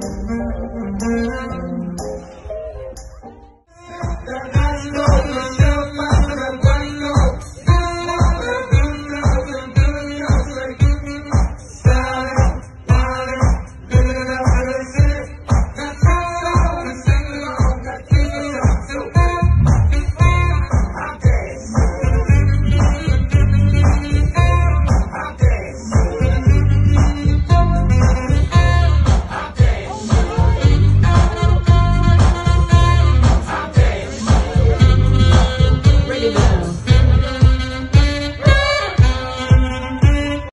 wonder.